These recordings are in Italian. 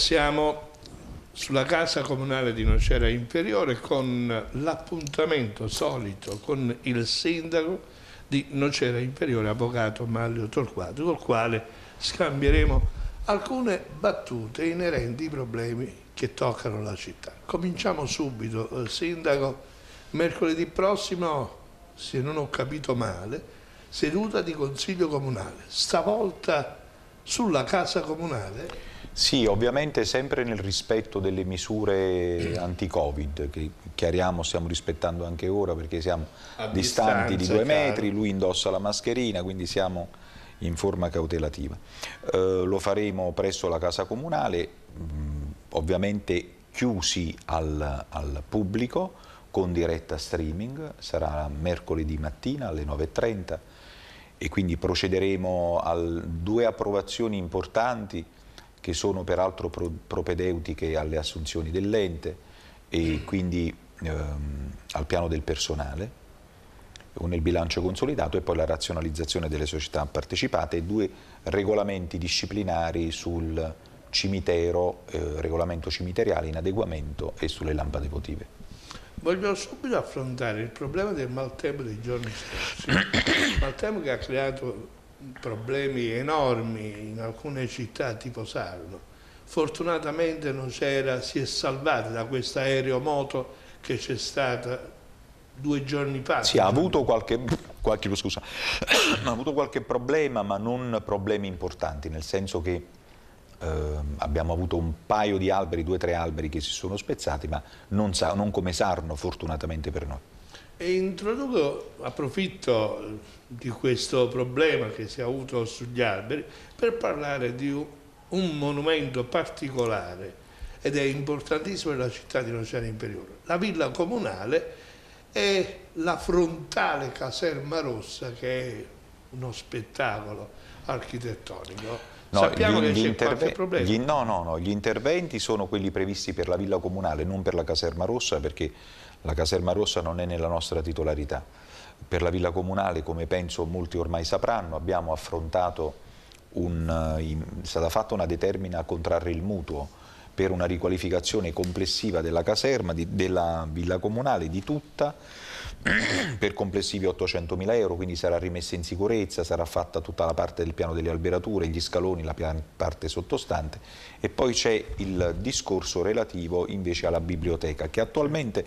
Siamo sulla casa comunale di Nocera Inferiore con l'appuntamento solito con il sindaco di Nocera Inferiore, avvocato Mario Torquato, col quale scambieremo alcune battute inerenti ai problemi che toccano la città. Cominciamo subito, eh, sindaco, mercoledì prossimo, se non ho capito male, seduta di consiglio comunale, stavolta sulla casa comunale sì, ovviamente sempre nel rispetto delle misure anti-Covid, che chiariamo stiamo rispettando anche ora perché siamo A distanti di due metri, lui indossa la mascherina, quindi siamo in forma cautelativa. Eh, lo faremo presso la Casa Comunale, mh, mm, ovviamente chiusi al, al pubblico, con diretta streaming, sarà mercoledì mattina alle 9.30 e quindi procederemo a due approvazioni importanti che sono peraltro pro propedeutiche alle assunzioni dell'ente e quindi ehm, al piano del personale, nel bilancio consolidato e poi la razionalizzazione delle società partecipate e due regolamenti disciplinari sul cimitero, eh, regolamento cimiteriale in adeguamento e sulle lampade votive. Voglio subito affrontare il problema del maltempo dei giorni scorsi, maltempo che ha creato problemi enormi in alcune città tipo Sarno. Fortunatamente non c'era, si è salvata da questo aeromoto che c'è stata due giorni fa. Sì, ha avuto qualche, qualche, scusa, ha avuto qualche problema, ma non problemi importanti, nel senso che eh, abbiamo avuto un paio di alberi, due o tre alberi che si sono spezzati, ma non, non come Sarno, fortunatamente per noi. E introduco, approfitto di questo problema che si è avuto sugli alberi per parlare di un monumento particolare ed è importantissimo nella città di Nocera Inferiore. La villa comunale è la frontale caserma rossa che è uno spettacolo architettonico. No, Sappiamo gli, che c'è qualche problema. Gli, no, no, no, gli interventi sono quelli previsti per la villa comunale, non per la caserma rossa perché la caserma rossa non è nella nostra titolarità. Per la villa comunale, come penso molti ormai sapranno, abbiamo affrontato un, è stata fatta una determina a contrarre il mutuo per una riqualificazione complessiva della caserma, di, della villa comunale, di tutta, per complessivi 800 mila euro, quindi sarà rimessa in sicurezza, sarà fatta tutta la parte del piano delle alberature, gli scaloni, la parte sottostante e poi c'è il discorso relativo invece alla biblioteca che attualmente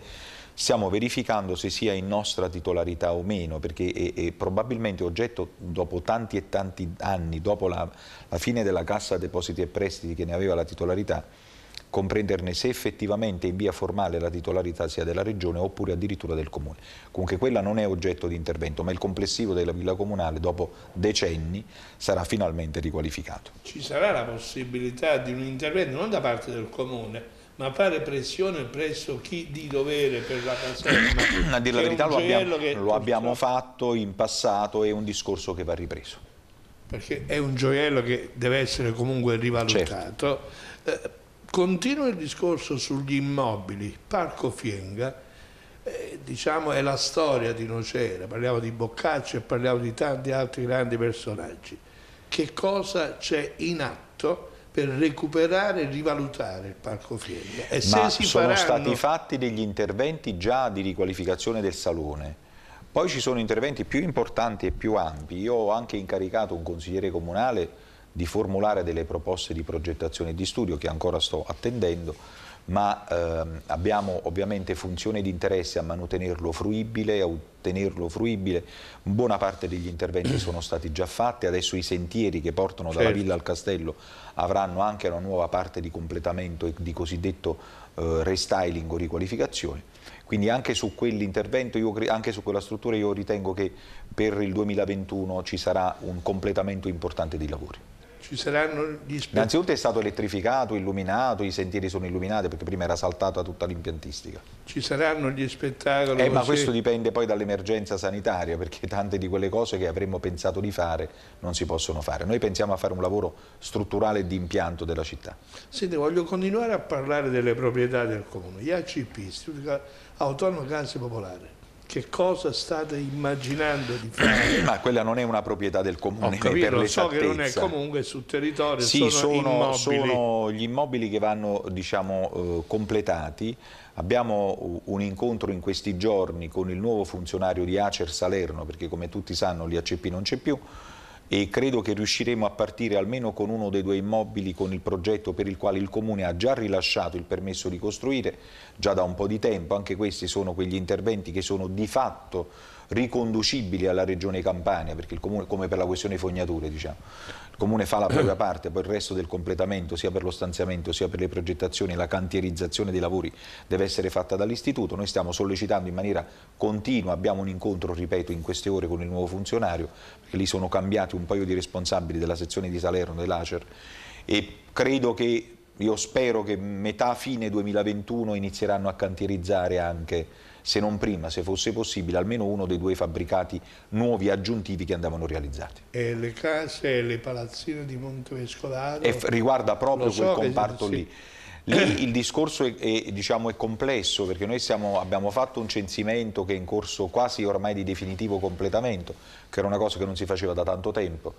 stiamo verificando se sia in nostra titolarità o meno, perché è, è probabilmente oggetto, dopo tanti e tanti anni, dopo la, la, fine della Cassa Depositi e Prestiti che ne aveva la titolarità, comprenderne se effettivamente in via formale la titolarità sia della Regione oppure addirittura del Comune. Comunque quella non è oggetto di intervento, ma il complessivo della villa comunale dopo decenni sarà finalmente riqualificato. Ci sarà la possibilità di un intervento non da parte del Comune, ma fare pressione presso chi di dovere per la caserma. A dire la verità lo, abbiamo, lo abbiamo fatto in passato, è un discorso che va ripreso. Perché è un gioiello che deve essere comunque rivalutato. Certo. Eh, continua il discorso sugli immobili. Parco Fienga, eh, diciamo, è la storia di Nocera, parliamo di Boccaccio e parliamo di tanti altri grandi personaggi. Che cosa c'è in atto? Per recuperare e rivalutare il Parco Fienga. E Ma sono faranno... stati fatti degli interventi già di riqualificazione del salone. Poi ci sono interventi più importanti e più ampi. Io ho anche incaricato un consigliere comunale di formulare delle proposte di progettazione e di studio che ancora sto attendendo ma ehm, abbiamo ovviamente funzione di interesse a mantenerlo fruibile, a tenerlo fruibile. Buona parte degli interventi sono stati già fatti, adesso i sentieri che portano certo. dalla villa al castello avranno anche una nuova parte di completamento e di cosiddetto eh, restyling o riqualificazione. Quindi anche su quell'intervento, anche su quella struttura io ritengo che per il 2021 ci sarà un completamento importante di lavori. Ci saranno gli spettacoli. Innanzitutto è stato elettrificato, illuminato, i sentieri sono illuminati perché prima era saltata tutta l'impiantistica. Ci saranno gli spettacoli. Eh, ma questo dipende poi dall'emergenza sanitaria perché tante di quelle cose che avremmo pensato di fare non si possono fare. Noi pensiamo a fare un lavoro strutturale di impianto della città. Senti, voglio continuare a parlare delle proprietà del comune. Gli ACP, Istituto Autonomo Case Popolare, che cosa state immaginando di fare? Ma quella non è una proprietà del comune capito, per so che non è comunque sul territorio, sì, sono, sono, sono gli immobili che vanno diciamo, eh, completati. Abbiamo un incontro in questi giorni con il nuovo funzionario di Acer Salerno, perché come tutti sanno l'IACP non c'è più, e credo che riusciremo a partire almeno con uno dei due immobili con il progetto per il quale il Comune ha già rilasciato il permesso di costruire già da un po' di tempo, anche questi sono quegli interventi che sono di fatto riconducibili alla Regione Campania, perché il Comune, come per la questione fognature, diciamo, il Comune fa la propria parte, poi il resto del completamento, sia per lo stanziamento, sia per le progettazioni, la cantierizzazione dei lavori deve essere fatta dall'Istituto. Noi stiamo sollecitando in maniera continua, abbiamo un incontro, ripeto, in queste ore con il nuovo funzionario, perché lì sono cambiati un paio di responsabili della sezione di Salerno, dell'Acer, e credo che, io spero che metà fine 2021 inizieranno a cantierizzare anche se non prima, se fosse possibile, almeno uno dei due fabbricati nuovi aggiuntivi che andavano realizzati. E le case e le palazzine di Montevescolaro? E riguarda proprio so quel comparto lì. Lì il discorso è, è, diciamo, è complesso perché noi siamo, abbiamo fatto un censimento che è in corso quasi ormai di definitivo completamento, che era una cosa che non si faceva da tanto tempo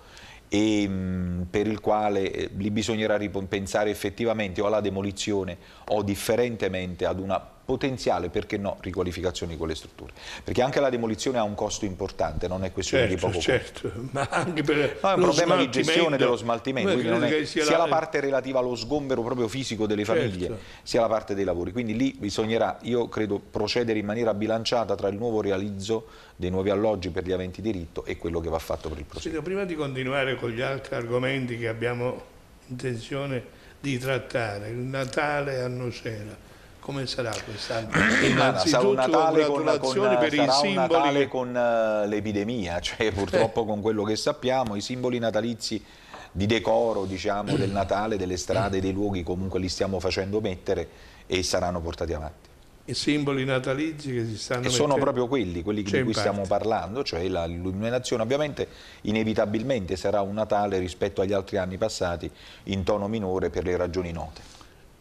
e mh, per il quale eh, lì bisognerà ripensare effettivamente o alla demolizione o differentemente ad una potenziale, perché no, riqualificazione di quelle strutture. Perché anche la demolizione ha un costo importante, non è questione certo, di poco certo, costo. ma anche per no, è un problema di gestione dello smaltimento, quindi non è, sia, sia la... la... parte relativa allo sgombero proprio fisico delle certo. famiglie, sia la parte dei lavori. Quindi lì bisognerà, io credo, procedere in maniera bilanciata tra il nuovo realizzo dei nuovi alloggi per gli aventi diritto e quello che va fatto per il prossimo. Prima di continuare con gli altri argomenti che abbiamo intenzione di trattare, il Natale a Nocera, come sarà quest'anno? Sarà un Natale con, con, per sarà un Natale con uh, l'epidemia, cioè purtroppo eh. con quello che sappiamo, i simboli natalizi di decoro diciamo, del Natale, delle strade, dei luoghi comunque li stiamo facendo mettere e saranno portati avanti. I simboli natalizi che si stanno e mettendo? Sono proprio quelli, quelli di cui stiamo parlando, cioè l'illuminazione ovviamente inevitabilmente sarà un Natale rispetto agli altri anni passati in tono minore per le ragioni note.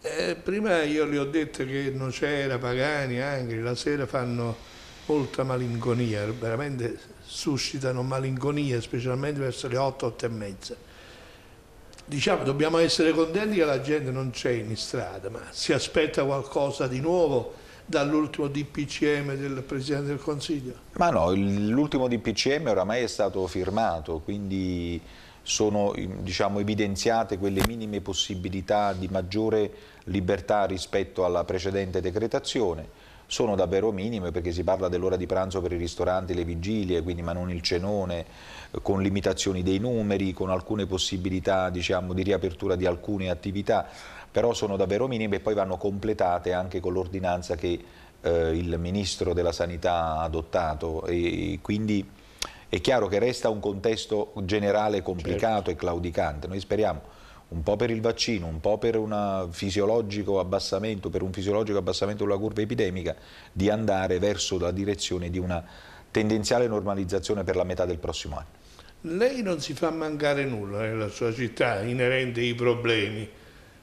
Eh, prima io le ho detto che non c'era Pagani, anche la sera fanno molta malinconia, veramente suscitano malinconia, specialmente verso le 8, 8 e mezza. Diciamo, dobbiamo essere contenti che la gente non c'è in strada, ma si aspetta qualcosa di nuovo dall'ultimo DPCM del Presidente del Consiglio? Ma no, l'ultimo DPCM oramai è stato firmato, quindi sono diciamo, evidenziate quelle minime possibilità di maggiore libertà rispetto alla precedente decretazione. Sono davvero minime perché si parla dell'ora di pranzo per i ristoranti, le vigilie, quindi, ma non il cenone, con limitazioni dei numeri, con alcune possibilità diciamo, di riapertura di alcune attività, però sono davvero minime e poi vanno completate anche con l'ordinanza che eh, il Ministro della Sanità ha adottato. E quindi è chiaro che resta un contesto generale complicato certo. e claudicante. Noi speriamo un po' per il vaccino, un po' per, fisiologico abbassamento, per un fisiologico abbassamento della curva epidemica, di andare verso la direzione di una tendenziale normalizzazione per la metà del prossimo anno. Lei non si fa mancare nulla nella sua città inerente ai problemi,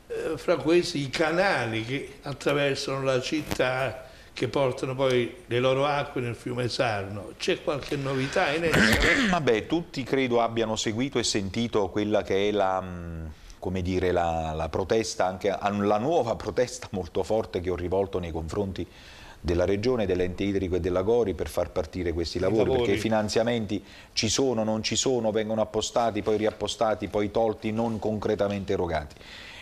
eh, fra questi i canali che attraversano la città, che portano poi le loro acque nel fiume Sarno. C'è qualche novità in essa? Vabbè, tutti credo abbiano seguito e sentito quella che è la, mm, come dire, la, la protesta, anche la nuova protesta molto forte che ho rivolto nei confronti della Regione, dell'ente idrico e della Gori per far partire questi lavori, lavori, perché i finanziamenti ci sono, non ci sono, vengono appostati, poi riappostati, poi tolti, non concretamente erogati.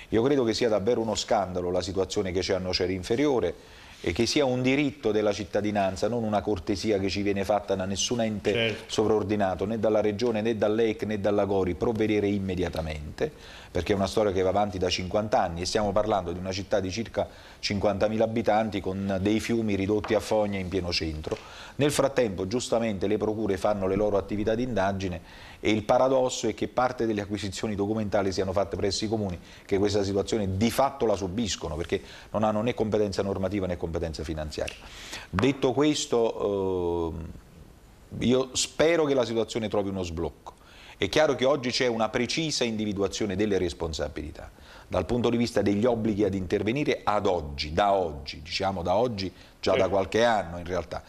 Io credo che sia davvero uno scandalo la situazione che c'è a Nocera Inferiore, e che sia un diritto della cittadinanza, non una cortesia che ci viene fatta da nessun ente certo. sovraordinato, né dalla Regione, né dall'EC, né dalla Gori, provvedere immediatamente, perché è una storia che va avanti da 50 anni e stiamo parlando di una città di circa 50.000 abitanti con dei fiumi ridotti a fogne in pieno centro. Nel frattempo, giustamente, le procure fanno le loro attività di indagine e il paradosso è che parte delle acquisizioni documentali siano fatte presso i comuni che questa situazione di fatto la subiscono perché non hanno né competenza normativa né competenza finanziaria. Detto questo, eh, io spero che la situazione trovi uno sblocco. È chiaro che oggi c'è una precisa individuazione delle responsabilità. Dal punto di vista degli obblighi ad intervenire ad oggi, da oggi, diciamo da oggi, già da qualche anno in realtà.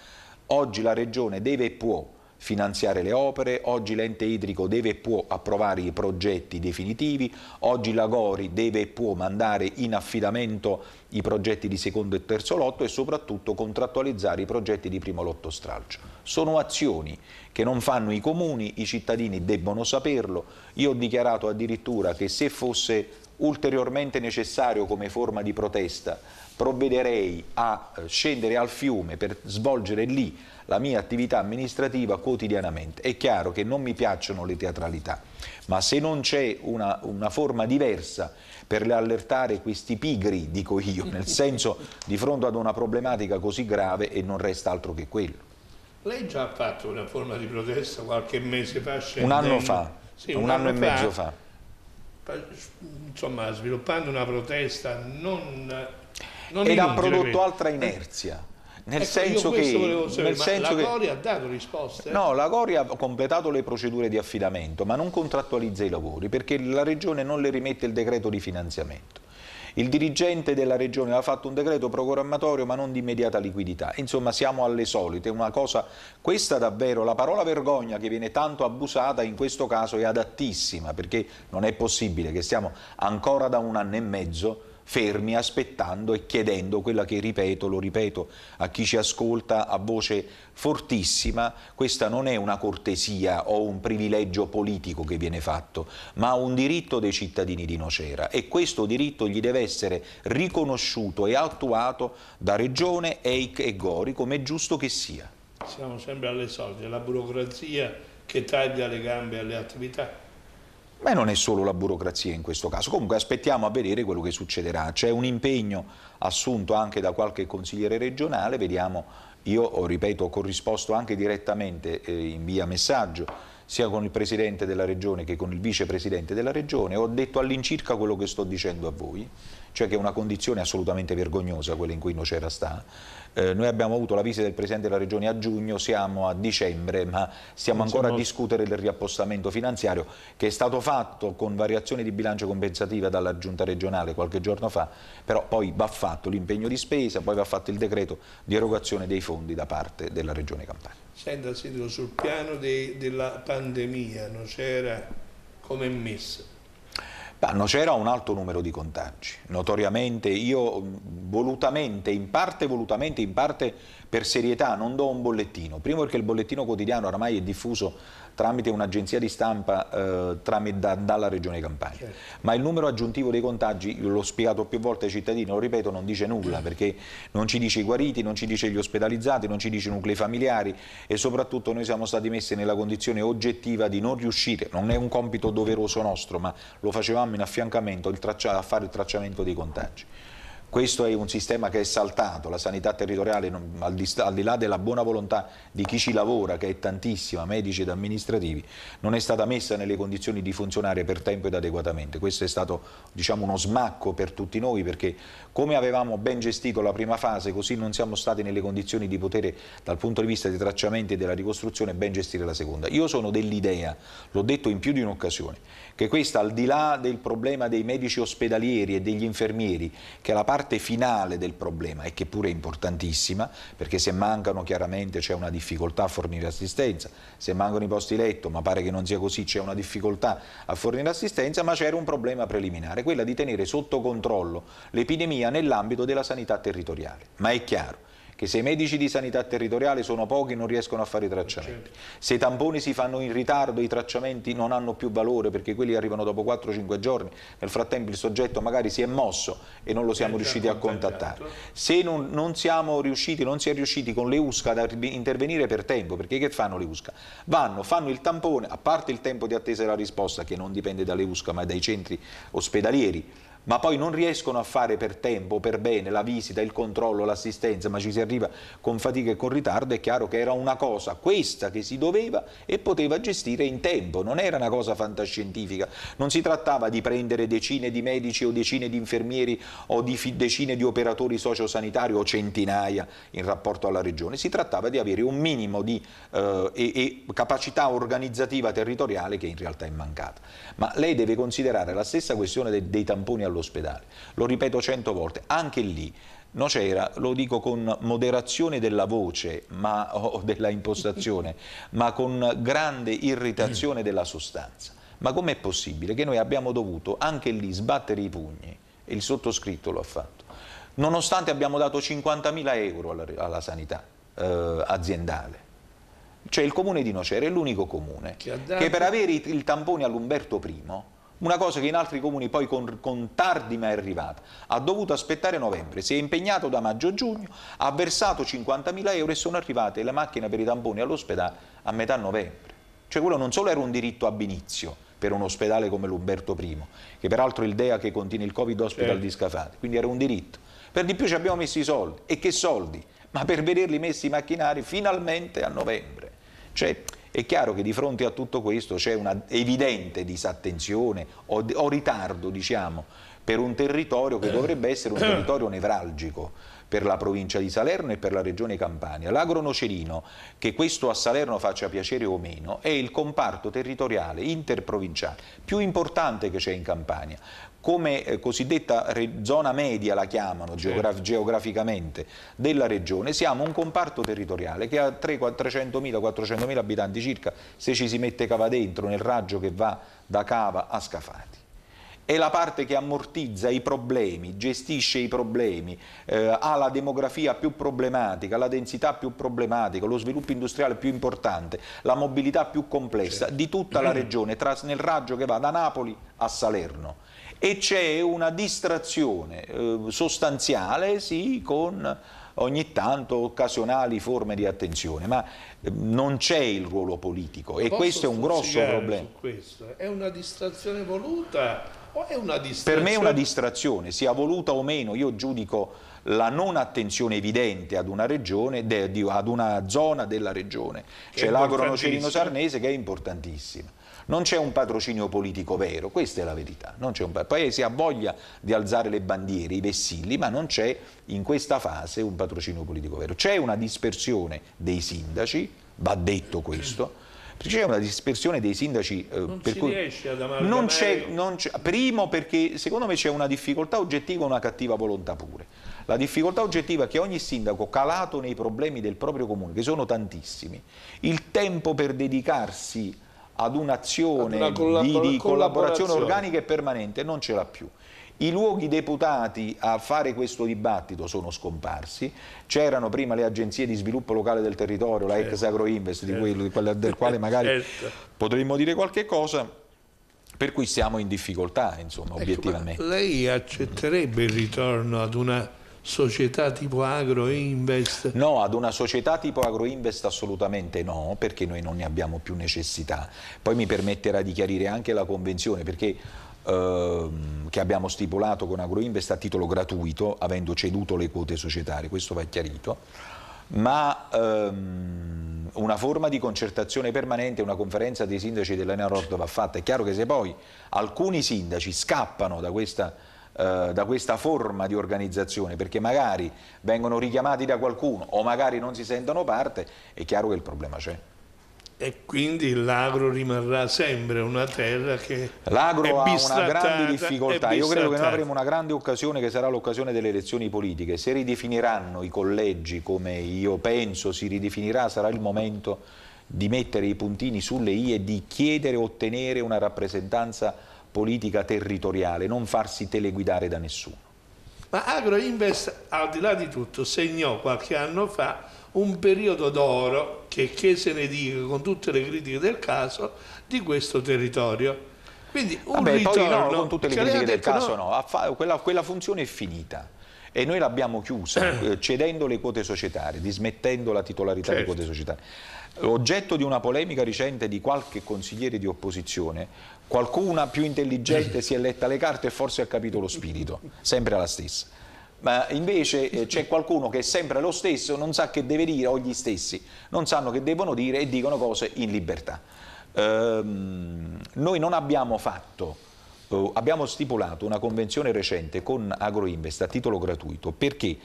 Oggi la Regione deve e può finanziare le opere, oggi l'ente idrico deve e può approvare i progetti definitivi, oggi la Gori deve e può mandare in affidamento i progetti di secondo e terzo lotto e soprattutto contrattualizzare i progetti di primo lotto stralcio. Sono azioni che non fanno i comuni, i cittadini debbono saperlo. Io ho dichiarato addirittura che se fosse ulteriormente necessario come forma di protesta provvederei a eh, scendere al fiume per svolgere lì la mia attività amministrativa quotidianamente. È chiaro che non mi piacciono le teatralità, ma se non c'è una, una forma diversa per allertare questi pigri, dico io, nel senso di fronte ad una problematica così grave e non resta altro che quello. Lei già ha fatto una forma di protesta qualche mese fa? Un anno fa, sì, un, un, anno, anno e mezzo fa. Insomma, sviluppando una protesta non non ed ha prodotto altra inerzia. Nel ecco, senso che, nel senso la Gori ha dato risposte? No, la Gori ha completato le procedure di affidamento, ma non contrattualizza i lavori perché la Regione non le rimette il decreto di finanziamento. Il dirigente della regione ha fatto un decreto programmatorio ma non di immediata liquidità. Insomma siamo alle solite, una cosa, questa davvero, la parola vergogna che viene tanto abusata in questo caso è adattissima perché non è possibile che stiamo ancora da un anno e mezzo fermi aspettando e chiedendo quella che ripeto, lo ripeto a chi ci ascolta a voce fortissima, questa non è una cortesia o un privilegio politico che viene fatto, ma un diritto dei cittadini di Nocera e questo diritto gli deve essere riconosciuto e attuato da Regione, EIC e Gori come è giusto che sia. Siamo sempre alle solite, la burocrazia che taglia le gambe alle attività Beh, non è solo la burocrazia in questo caso, comunque aspettiamo a vedere quello che succederà. C'è un impegno assunto anche da qualche consigliere regionale, vediamo, io ripeto, ho corrisposto anche direttamente eh, in via messaggio sia con il Presidente della Regione che con il Vicepresidente della Regione, ho detto all'incirca quello che sto dicendo a voi, cioè che è una condizione assolutamente vergognosa quella in cui Nocera sta. Eh, noi abbiamo avuto la visita del Presidente della Regione a giugno, siamo a dicembre, ma stiamo ancora a discutere del riappostamento finanziario che è stato fatto con variazioni di bilancio compensativa dalla Giunta regionale qualche giorno fa, però poi va fatto l'impegno di spesa, poi va fatto il decreto di erogazione dei fondi da parte della Regione Campania. Senta Sindaco, sul piano dei, della pandemia, non c'era come messa? Non c'era un alto numero di contagi, notoriamente io volutamente, in parte volutamente, in parte per serietà non do un bollettino, primo perché il bollettino quotidiano oramai è diffuso tramite un'agenzia di stampa eh, tramite, da, dalla Regione Campania. Certo. Ma il numero aggiuntivo dei contagi, l'ho spiegato più volte ai cittadini, lo ripeto, non dice nulla perché non ci dice i guariti, non ci dice gli ospedalizzati, non ci dice i nuclei familiari e soprattutto noi siamo stati messi nella condizione oggettiva di non riuscire, non è un compito doveroso nostro, ma lo facevamo in affiancamento a fare il tracciamento dei contagi. Questo è un sistema che è saltato, la sanità territoriale al di, al di, là della buona volontà di chi ci lavora, che è tantissima, medici ed amministrativi, non è stata messa nelle condizioni di funzionare per tempo ed adeguatamente. Questo è stato diciamo, uno smacco per tutti noi perché come avevamo ben gestito la prima fase, così non siamo stati nelle condizioni di poter dal punto di vista dei tracciamenti e della ricostruzione ben gestire la seconda. Io sono dell'idea, l'ho detto in più di un'occasione, che questa al di là del problema dei medici ospedalieri e degli infermieri, che è la parte finale del problema e che pure è importantissima, perché se mancano chiaramente c'è una difficoltà a fornire assistenza, se mancano i posti letto, ma pare che non sia così, c'è una difficoltà a fornire assistenza, ma c'era un problema preliminare, quella di tenere sotto controllo l'epidemia nell'ambito della sanità territoriale. Ma è chiaro, che se i medici di sanità territoriale sono pochi non riescono a fare i tracciamenti. Certo. Se i tamponi si fanno in ritardo i tracciamenti non hanno più valore perché quelli arrivano dopo 4-5 giorni, nel frattempo il soggetto magari si è mosso e non lo siamo riusciti a contattare. Se non, non, siamo riusciti, non si è riusciti con le USCA ad intervenire per tempo, perché che fanno le USCA? Vanno, fanno il tampone, a parte il tempo di attesa della risposta che non dipende dalle USCA ma dai centri ospedalieri, ma poi non riescono a fare per tempo, per bene, la visita, il controllo, l'assistenza, ma ci si arriva con fatica e con ritardo, è chiaro che era una cosa questa che si doveva e poteva gestire in tempo, non era una cosa fantascientifica, non si trattava di prendere decine di medici o decine di infermieri o di decine di operatori sociosanitari o centinaia in rapporto alla regione, si trattava di avere un minimo di eh, e, e capacità organizzativa territoriale che in realtà è mancata. Ma lei deve considerare la stessa questione dei, dei tamponi all'ospedale. Lo ripeto cento volte, anche lì Nocera, lo dico con moderazione della voce ma, o della impostazione, ma con grande irritazione della sostanza. Ma com'è possibile che noi abbiamo dovuto anche lì sbattere i pugni, e il sottoscritto lo ha fatto, nonostante abbiamo dato 50.000 euro alla, alla sanità eh, aziendale? Cioè il comune di Nocera è l'unico comune che, che per avere il tampone all'Umberto I una cosa che in altri comuni poi con, con tardi ma è arrivata. Ha dovuto aspettare novembre, si è impegnato da maggio-giugno, ha versato 50.000 euro e sono arrivate le macchine per i tamponi all'ospedale a metà novembre. Cioè quello non solo era un diritto ab inizio per un ospedale come l'Umberto I, che peraltro è il DEA che contiene il Covid Hospital certo. di Scafati, quindi era un diritto. Per di più ci abbiamo messo i soldi. E che soldi? Ma per vederli messi i macchinari finalmente a novembre. Cioè, è chiaro che di fronte a tutto questo c'è una evidente disattenzione o, o ritardo, diciamo, per un territorio che dovrebbe essere un territorio nevralgico per la provincia di Salerno e per la regione Campania. L'agronocerino, che questo a Salerno faccia piacere o meno, è il comparto territoriale interprovinciale più importante che c'è in Campania come eh, cosiddetta zona media la chiamano certo. geograf geograficamente della regione, siamo un comparto territoriale che ha 300.000, 400.000 abitanti circa se ci si mette Cava dentro nel raggio che va da Cava a Scafati è la parte che ammortizza i problemi, gestisce i problemi, eh, ha la demografia più problematica, la densità più problematica, lo sviluppo industriale più importante, la mobilità più complessa certo. di tutta la regione, tra, nel raggio che va da Napoli a Salerno e c'è una distrazione eh, sostanziale sì, con ogni tanto occasionali forme di attenzione, ma eh, non c'è il ruolo politico e questo è un grosso problema. È una distrazione voluta o è una distrazione? Per me è una distrazione, sia voluta o meno, io giudico la non attenzione evidente ad una regione, ad una zona della regione, cioè l'agronocerino sarnese che è importantissima non c'è un patrocinio politico vero, questa è la verità. Un... Poi si ha voglia di alzare le bandiere, i vessilli, ma non c'è in questa fase un patrocinio politico vero. C'è una dispersione dei sindaci, va detto questo, c'è una dispersione dei sindaci eh, non per cui non c'è, non primo perché secondo me c'è una difficoltà oggettiva e una cattiva volontà pure la difficoltà oggettiva è che ogni sindaco calato nei problemi del proprio comune che sono tantissimi il tempo per dedicarsi ad un'azione una di, di collaborazione organica e permanente, non ce l'ha più. I luoghi deputati a fare questo dibattito sono scomparsi, c'erano prima le agenzie di sviluppo locale del territorio, la ex Agroinvest, certo. di quello, del quale magari certo. potremmo dire qualche cosa, per cui siamo in difficoltà, insomma, ecco, obiettivamente. Lei accetterebbe il ritorno ad una società tipo Agroinvest? No, ad una società tipo Agroinvest assolutamente no, perché noi non ne abbiamo più necessità. Poi mi permetterà di chiarire anche la convenzione, perché ehm, che abbiamo stipulato con Agroinvest a titolo gratuito, avendo ceduto le quote societarie, questo va chiarito, ma ehm, una forma di concertazione permanente, una conferenza dei sindaci dell'Enea Nord va fatta. È chiaro che se poi alcuni sindaci scappano da questa eh, da questa forma di organizzazione perché magari vengono richiamati da qualcuno o magari non si sentono parte, è chiaro che il problema c'è. E quindi l'agro rimarrà sempre una terra che L'agro ha una grande difficoltà, io credo che noi avremo una grande occasione che sarà l'occasione delle elezioni politiche, se ridefiniranno i collegi come io penso si ridefinirà sarà il momento di mettere i puntini sulle i e di chiedere e ottenere una rappresentanza politica territoriale, non farsi teleguidare da nessuno. Ma Agroinvest, al di là di tutto, segnò qualche anno fa un periodo d'oro, che, che se ne dica con tutte le critiche del caso, di questo territorio. Quindi un Vabbè, ritorno, poi no, con tutte le critiche del caso no, no. Quella, quella funzione è finita e noi l'abbiamo chiusa eh, cedendo le quote societarie, dismettendo la titolarità certo. delle quote societarie. Oggetto di una polemica recente di qualche consigliere di opposizione, qualcuna più intelligente si è letta le carte e forse ha capito lo spirito, sempre la stessa. Ma invece eh, c'è qualcuno che è sempre lo stesso, non sa che deve dire, o gli stessi non sanno che devono dire e dicono cose in libertà. Ehm, noi non abbiamo fatto, eh, abbiamo stipulato una convenzione recente con Agroinvest a titolo gratuito perché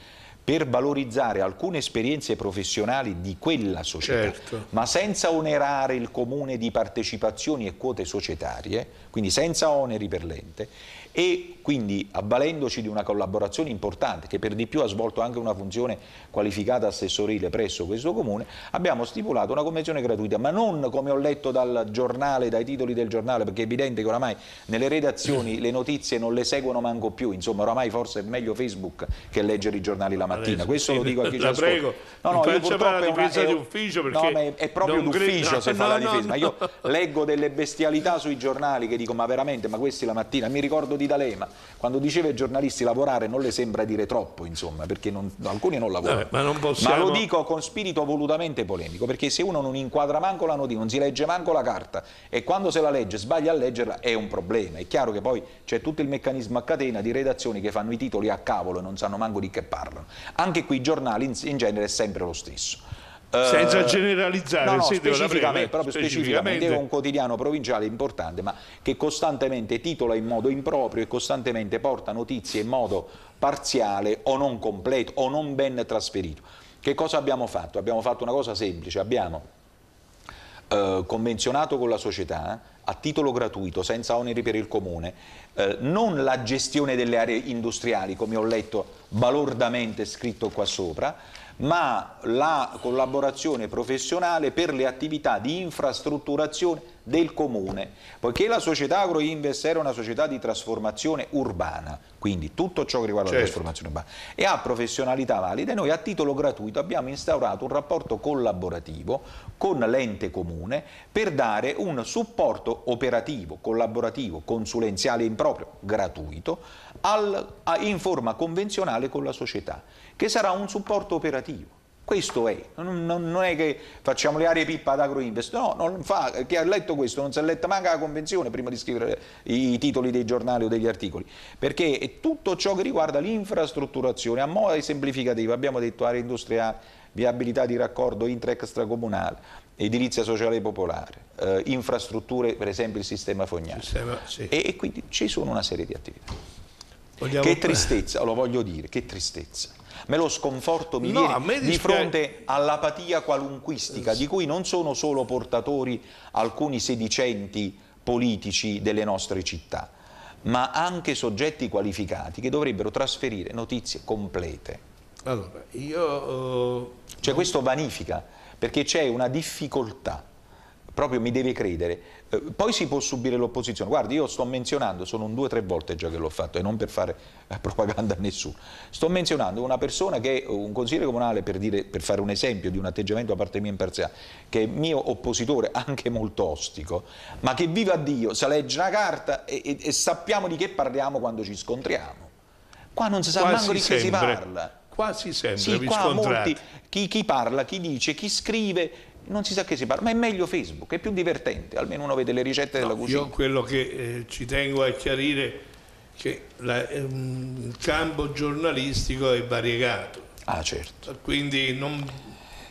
per valorizzare alcune esperienze professionali di quella società, Certo. ma senza onerare il comune di partecipazioni e quote societarie, quindi senza oneri per l'ente, e quindi avvalendoci di una collaborazione importante che per di più ha svolto anche una funzione qualificata assessorile presso questo comune, abbiamo stipulato una convenzione gratuita, ma non come ho letto dal giornale, dai titoli del giornale, perché è evidente che oramai nelle redazioni le notizie non le seguono manco più, insomma oramai forse è meglio Facebook che leggere i giornali la mattina, questo lo dico a chi ci ascolta. prego, No, no, io purtroppo è una- è- di ufficio perché no, ma è, proprio d'ufficio no, se fa no, la no, difesa, ma io no. leggo delle bestialità sui giornali che dico ma veramente, ma questi la mattina, mi ricordo di D'Alema, quando diceva ai giornalisti lavorare non le sembra dire troppo, insomma, perché non- alcuni non lavorano. Vabbè, ma non possiamo- Ma lo dico con spirito volutamente polemico, perché se uno non inquadra manco la notizia, non si legge manco la carta e quando se la legge sbaglia a leggerla è un problema. È chiaro che poi c'è tutto il meccanismo a catena di redazioni che fanno i titoli a cavolo e non sanno manco di che parlano. Anche qui i giornali in, in genere è sempre lo stesso. Eh, Senza generalizzare, no, no, specificamente, proprio specificamente è un quotidiano provinciale importante, ma che costantemente titola in modo improprio e costantemente porta notizie in modo parziale o non completo o non ben trasferito. Che cosa abbiamo fatto? Abbiamo fatto una cosa semplice, abbiamo eh, convenzionato con la società a titolo gratuito, senza oneri per il comune, eh, non la gestione delle aree industriali, come ho letto balordamente scritto qua sopra, ma la collaborazione professionale per le attività di infrastrutturazione del comune, poiché la società Agroinvest era una società di trasformazione urbana, quindi tutto ciò che riguarda la Certo. trasformazione urbana, e ha professionalità valide, noi a titolo gratuito abbiamo instaurato un rapporto collaborativo con l'ente comune per dare un supporto operativo, collaborativo, consulenziale in proprio, gratuito, al- a- in forma convenzionale con la società, che sarà un supporto operativo. Questo è, non, non- è che facciamo le aree pippa ad Agroinvest, no, non fa, chi ha letto questo non si è letta manca la convenzione prima di scrivere i, titoli dei giornali o degli articoli, perché è tutto ciò che riguarda l'infrastrutturazione, a modo semplificativo, abbiamo detto aree industriali, viabilità di raccordo intra-extracomunale, edilizia sociale popolare, eh, infrastrutture, per esempio il sistema fognario. Sistema, sì. E, e quindi ci sono una serie di attività. Vogliamo- Che tristezza, lo voglio dire, che tristezza. Me lo sconforto mi No, viene di fronte all'apatia qualunquistica di cui non sono solo portatori alcuni sedicenti politici delle nostre città, ma anche soggetti qualificati che dovrebbero trasferire notizie complete. Allora, io... eh, Cioè questo vanifica, perché c'è una difficoltà, proprio mi deve credere. Eh, Poi si può subire l'opposizione. Guardi, io sto menzionando, sono un due o tre volte già che l'ho fatto e non per fare propaganda a nessuno. Sto menzionando una persona che è un consigliere comunale, per, dire, per fare un esempio di un atteggiamento a parte mia imparziale, che è mio oppositore, anche molto ostico, ma che viva Dio, se legge una carta e, e- e sappiamo di che parliamo quando ci scontriamo. Qua non si sa manco di che si parla. Quasi sempre Sì, vi qua scontrate. molti, chi, chi parla, chi dice, chi scrive, non si sa che si parla, ma è meglio Facebook, è più divertente, almeno uno vede le ricette della cucina. Io quello che eh, ci tengo a chiarire che la- ehm, il campo giornalistico è variegato, Ah, certo. quindi non...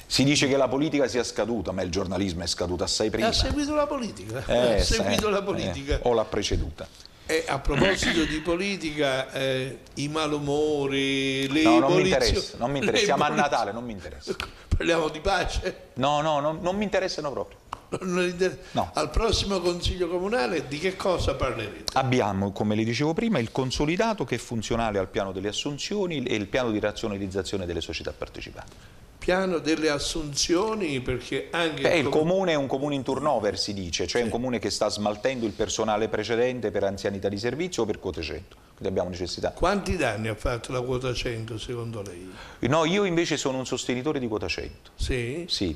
Si dice che la politica sia scaduta, ma il giornalismo è scaduto assai prima. ha seguito la politica, Eh, ha seguito eh, la politica. o l'ha preceduta. E a proposito di politica, eh, i malumori, le No, non mi interessa, non mi interessa. Siamo a Natale, non mi interessa. Parliamo di pace? No, no, no, non mi interessano proprio. Non le inter- No. Al prossimo Consiglio Comunale di che cosa parlerete? Abbiamo, come le dicevo prima, il consolidato che è funzionale al piano delle assunzioni e il piano di razionalizzazione delle società partecipate. Piano delle assunzioni perché anche... Beh, il com- comune è un comune in turnover, si dice, cioè un comune che sta smaltendo il personale precedente per anzianità di servizio o per quote 100. Quindi abbiamo necessità. Quanti danni ha fatto la quota 100 secondo lei? No, io invece sono un sostenitore di quota 100. Sì? Sì,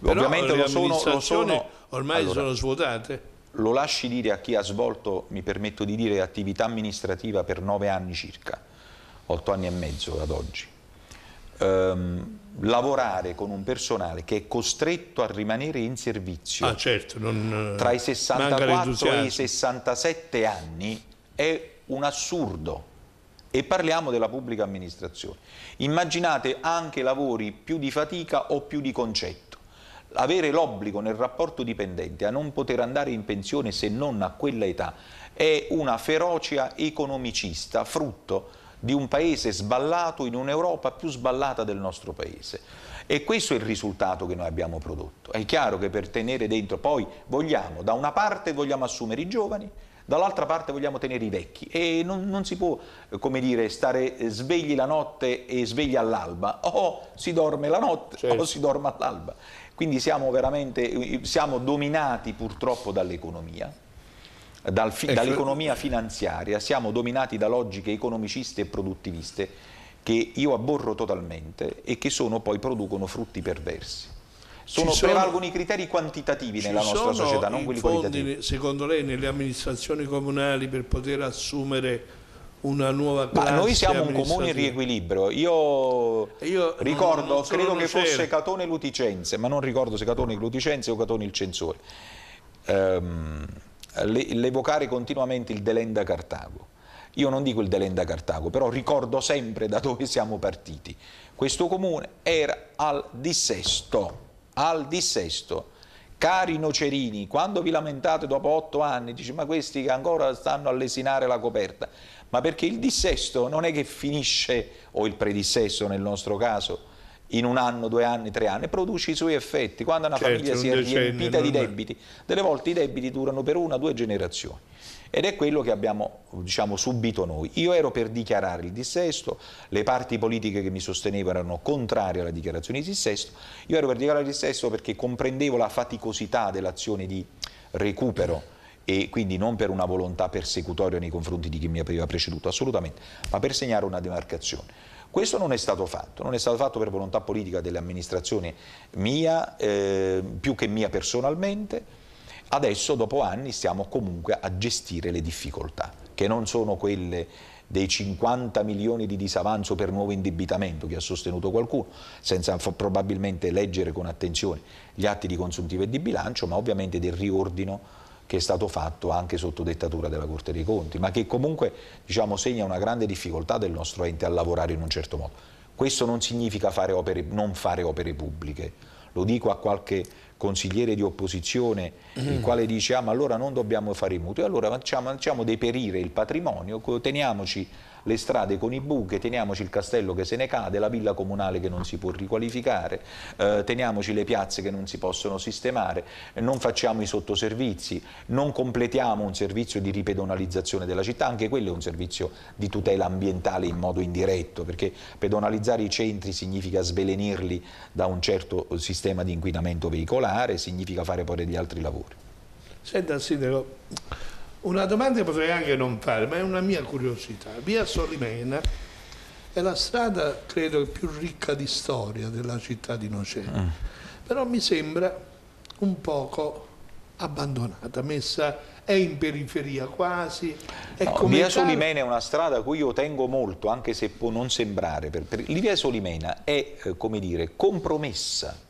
Però ovviamente lo sono, lo sono- ormai allora, sono svuotate. lo lasci dire a chi ha svolto, mi permetto di dire, attività amministrativa per nove anni circa, otto anni e mezzo ad oggi. Ehm, lavorare con un personale che è costretto a rimanere in servizio Ah certo, non, tra i manca 64 e i l'entusiasmo. 67 anni è un assurdo. E parliamo della pubblica amministrazione. Immaginate anche lavori più di fatica o più di concetto. Avere l'obbligo nel rapporto dipendente a non poter andare in pensione se non a quella età è una ferocia economicista frutto di un paese sballato in un'Europa più sballata del nostro paese. E questo è il risultato che noi abbiamo prodotto. È chiaro che per tenere dentro, poi vogliamo, da una parte vogliamo assumere i giovani, dall'altra parte vogliamo tenere i vecchi e non, non, si può, come dire, stare svegli la notte e svegli all'alba, o si dorme la notte certo. o si dorme all'alba. Quindi siamo veramente, siamo dominati purtroppo dall'economia, dal fi, dall'economia finanziaria, siamo dominati da logiche economiciste e produttiviste che io abborro totalmente e che sono, poi producono frutti perversi. Sono, sono, prevalgono i criteri quantitativi nella nostra società, non quelli fondi, qualitativi. Secondo lei nelle amministrazioni comunali per poter assumere una nuova classe Ma noi siamo un comune in riequilibrio. Io, Io ricordo, non, non credo che fosse Catone Luticense, ma non ricordo se Catone Luticense o Catone il censore, ehm, l'evocare continuamente il Delenda Cartago io non dico il Delenda Cartago, però ricordo sempre da dove siamo partiti. Questo comune era al dissesto, al dissesto. Cari nocerini, quando vi lamentate dopo otto anni, dice ma questi che ancora stanno a lesinare la coperta, ma perché il dissesto non è che finisce, o il predissesto nel nostro caso, in un anno, due anni, tre anni, produce i suoi effetti. Quando una certo, famiglia si è riempita di debiti, delle volte i debiti durano per una o due generazioni ed è quello che abbiamo diciamo, subito noi. Io ero per dichiarare il dissesto, le parti politiche che mi sostenevano erano contrarie alla dichiarazione di dissesto, io ero per dichiarare il dissesto perché comprendevo la faticosità dell'azione di recupero e quindi non per una volontà persecutoria nei confronti di chi mi aveva preceduto, assolutamente, ma per segnare una demarcazione. Questo non è stato fatto, non è stato fatto per volontà politica dell'amministrazione mia, eh, più che mia personalmente, Adesso, dopo anni, stiamo comunque a gestire le difficoltà, che non sono quelle dei 50 milioni di disavanzo per nuovo indebitamento che ha sostenuto qualcuno, senza probabilmente leggere con attenzione gli atti di consuntivo e di bilancio, ma ovviamente del riordino che è stato fatto anche sotto dettatura della Corte dei Conti, ma che comunque diciamo, segna una grande difficoltà del nostro ente a lavorare in un certo modo. Questo non significa fare opere, non fare opere pubbliche, lo dico a qualche consigliere di opposizione mm. il quale dice ah ma allora non dobbiamo fare i mutui, allora facciamo, facciamo deperire il patrimonio, teniamoci le strade con i buche, teniamoci il castello che se ne cade, la villa comunale che non si può riqualificare, eh, teniamoci le piazze che non si possono sistemare, non facciamo i sottoservizi, non completiamo un servizio di ripedonalizzazione della città, anche quello è un servizio di tutela ambientale in modo indiretto, perché pedonalizzare i centri significa svelenirli da un certo sistema di inquinamento veicolare, significa fare poi degli altri lavori. Senta Sindaco, una domanda che potrei anche non fare, ma è una mia curiosità. Via Solimena è la strada, credo, più ricca di storia della città di Nocera, mm. però mi sembra un poco abbandonata, messa è in periferia quasi. No, via Solimena è una strada a cui io tengo molto, anche se può non sembrare. Per, per, via Solimena è, eh, come dire, compromessa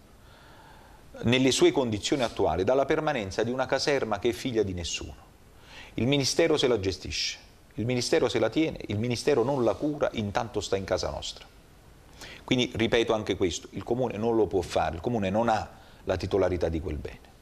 nelle sue condizioni attuali dalla permanenza di una caserma che è figlia di nessuno. Il Ministero se la gestisce, il Ministero se la tiene, il Ministero non la cura, intanto sta in casa nostra. Quindi ripeto anche questo, il Comune non lo può fare, il Comune non ha la titolarità di quel bene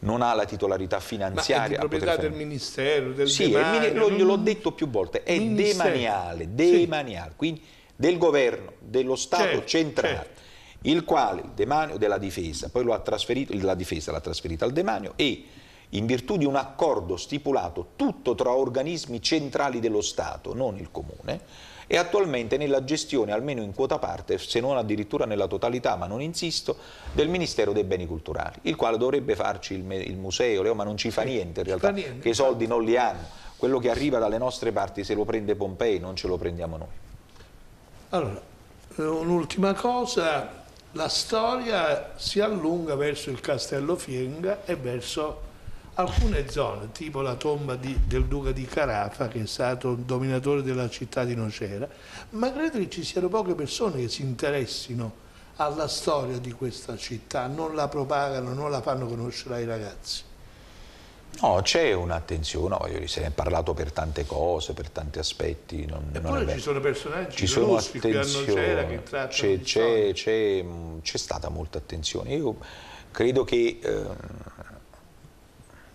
non ha la titolarità finanziaria. Ma è di proprietà del Ministero, del Sì, demanio, lo, gliel'ho detto più volte, è ministero. demaniale, demaniale, sì. quindi del governo, dello Stato certo, centrale, certo. il quale il demanio della difesa, poi lo ha trasferito, la difesa l'ha trasferito al demanio e in virtù di un accordo stipulato tutto tra organismi centrali dello Stato, non il Comune, e attualmente nella gestione, almeno in quota parte, se non addirittura nella totalità, ma non insisto, del Ministero dei Beni Culturali, il quale dovrebbe farci il, il museo, ma non ci fa niente in realtà, niente, che i soldi non li hanno. Quello che arriva dalle nostre parti se lo prende Pompei, non ce lo prendiamo noi. Allora, un'ultima cosa, la storia si allunga verso il Castello Fienga e verso alcune zone, tipo la tomba di, del duca di Carafa, che è stato dominatore della città di Nocera, ma credo che ci siano poche persone che si interessino alla storia di questa città, non la propagano, non la fanno conoscere ai ragazzi. No, c'è un'attenzione, no, se ne è parlato per tante cose, per tanti aspetti. Non, Eppure non ci sono personaggi ci sono attenzione, c'è stata molta attenzione. Io credo che... Eh,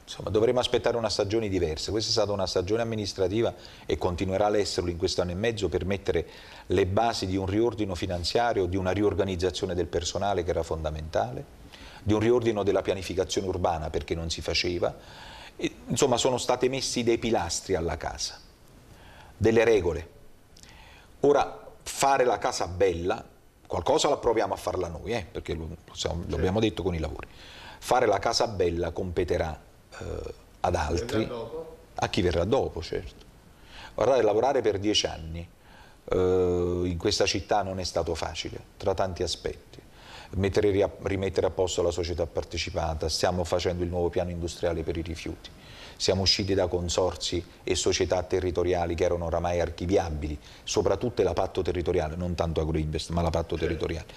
Insomma, dovremo aspettare una stagione diversa. Questa è stata una stagione amministrativa e continuerà a esserlo in quest'anno e mezzo per mettere le basi di un riordino finanziario, di una riorganizzazione del personale che era fondamentale, di un riordino della pianificazione urbana perché non si faceva. E, insomma, sono stati messi dei pilastri alla casa, delle regole. Ora, fare la casa bella, qualcosa la proviamo a farla noi, eh, perché lo, lo abbiamo detto con i lavori. Fare la casa bella competerà eh, ad altri, a chi verrà dopo, certo. Guardate, lavorare per dieci anni eh, in questa città non è stato facile, tra tanti aspetti. Mettere, rimettere a posto la società partecipata, stiamo facendo il nuovo piano industriale per i rifiuti, siamo usciti da consorsi e società territoriali che erano oramai archiviabili, soprattutto la patto territoriale, non tanto Agroinvest, ma la patto territoriale.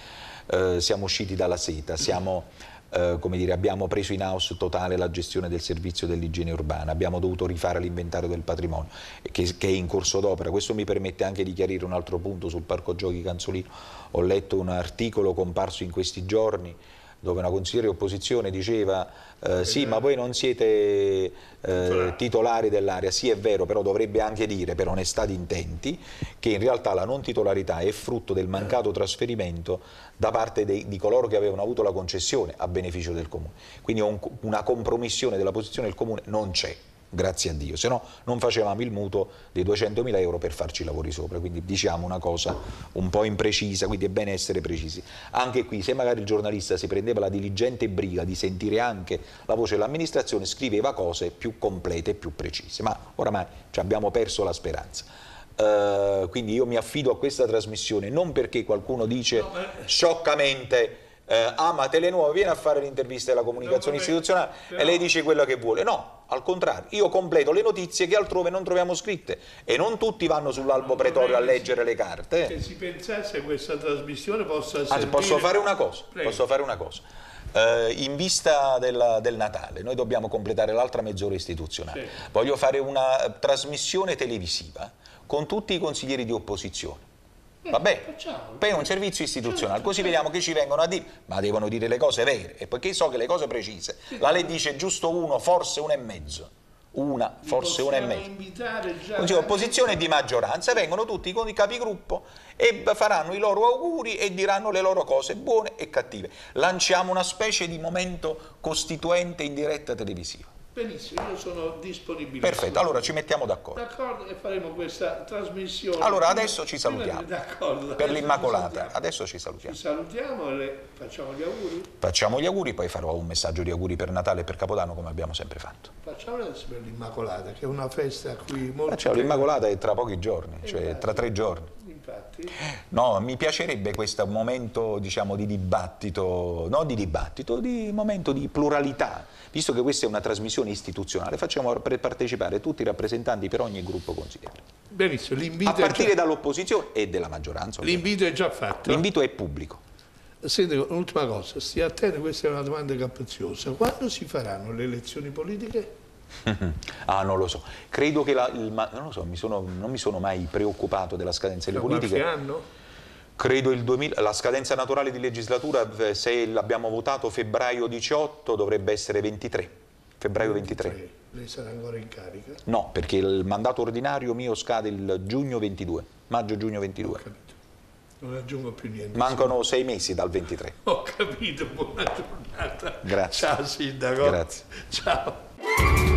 Eh, siamo usciti dalla seta, siamo eh, come dire, abbiamo preso in house totale la gestione del servizio dell'igiene urbana, abbiamo dovuto rifare l'inventario del patrimonio che, che, è in corso d'opera. Questo mi permette anche di chiarire un altro punto sul Parco Giochi Canzolino. Ho letto un articolo comparso in questi giorni dove una consigliere di opposizione diceva eh, sì ma voi non siete eh, titolari dell'area, sì è vero però dovrebbe anche dire per onestà di intenti che in realtà la non titolarità è frutto del mancato trasferimento da parte dei, di coloro che avevano avuto la concessione a beneficio del comune, quindi un, una compromissione della posizione del comune non c'è grazie a Dio, se no non facevamo il mutuo dei 200.000 euro per farci i lavori sopra, quindi diciamo una cosa un po' imprecisa, quindi è bene essere precisi. Anche qui, se magari il giornalista si prendeva la diligente briga di sentire anche la voce dell'amministrazione, scriveva cose più complete e più precise, ma oramai cioè, abbiamo perso la speranza. Uh, quindi io mi affido a questa trasmissione non perché qualcuno dice scioccamente eh, ah ma Telenuovo viene a fare l'intervista alla comunicazione no, istituzionale però... e lei dice quello che vuole. No, al contrario, io completo le notizie che altrove non troviamo scritte e non tutti vanno sull'albo pretorio a leggere le carte. Se si pensasse questa trasmissione possa essere... posso fare una cosa, posso fare una cosa. Uh, in vista del, del, Natale, noi dobbiamo completare l'altra mezz'ora istituzionale. Sì. Voglio fare una trasmissione televisiva con tutti i consiglieri di opposizione eh, Vabbè, per un servizio istituzionale, così vediamo che ci vengono a dire, ma devono dire le cose vere, e poiché so che le cose precise, la legge dice giusto uno, forse uno e mezzo, una, forse una e mezzo. Così opposizione e di maggioranza, vengono tutti con i capigruppo e faranno i loro auguri e diranno le loro cose buone e cattive. Lanciamo una specie di momento costituente in diretta televisiva. Benissimo, io sono disponibile. Perfetto, allora ci mettiamo d'accordo. D'accordo e faremo questa trasmissione. Allora adesso ci salutiamo. D'accordo. Per l'Immacolata, adesso ci salutiamo. Ci salutiamo e facciamo gli auguri. Facciamo gli auguri, poi farò un messaggio di auguri per Natale e per Capodanno come abbiamo sempre fatto. Facciamo adesso per l'Immacolata, che è una festa a cui molto... Facciamo l'Immacolata è tra pochi giorni, cioè tra tre giorni infatti. No, mi piacerebbe questo momento diciamo, di dibattito, non di dibattito, di momento di pluralità, visto che questa è una trasmissione istituzionale, facciamo partecipare tutti i rappresentanti per ogni gruppo consigliere. Benissimo, l'invito A partire già... dall'opposizione e dalla maggioranza. L'invito è già fatto. L'invito è pubblico. Senti, un'ultima cosa, stia attento, questa è una domanda capziosa. Quando si faranno le elezioni politiche? ah, non lo so. Credo che la, il, non lo so, mi sono, non mi sono mai preoccupato della scadenza delle politiche. Qualche anno? Credo il 2000, la scadenza naturale di legislatura, eh, se l'abbiamo votato febbraio 18, dovrebbe essere 23. Febbraio 23. 23. Lei sarà ancora in carica? No, perché il mandato ordinario mio scade il giugno 22, maggio-giugno 22. Ho capito. Non aggiungo più niente. Mancano sei mesi dal 23. Ho capito, buona giornata. Grazie. Ciao Sindaco. Grazie. Ciao.